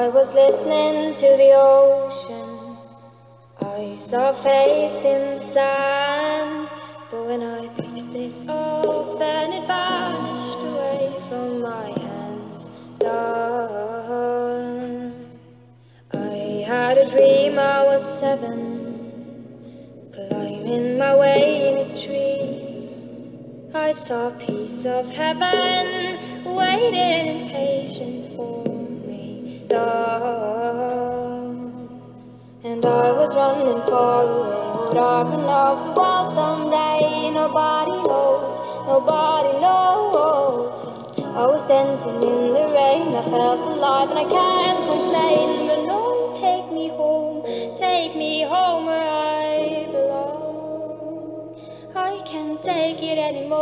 I was listening to the ocean. I saw a face in the sand. But when I picked it up, had a dream I was seven, climbing my way in a tree. I saw a piece of heaven waiting impatient for me. Down. And I was running far away. Would I run off the world someday? Nobody knows, nobody knows. I was dancing in the rain. I felt alive and I can't complain. Take me home, take me home where I belong. I can't take it anymore.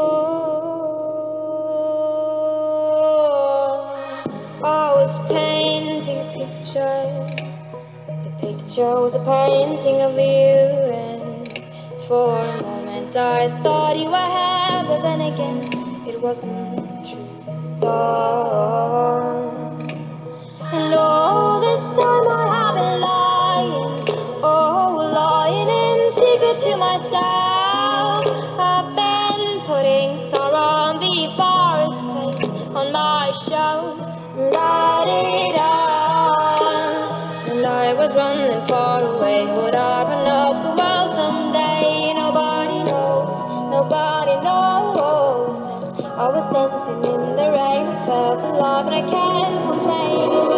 I was painting a picture. The picture was a painting of you, and for a moment I thought you were here, but then again it wasn't true. Dawn. In secret to myself. I've been putting sorrow on the forest place on my shelf. Let it out. And I was running far away. Would I run off the world someday? Nobody knows, nobody knows. I was dancing in the rain, I felt alive, and I can't complain.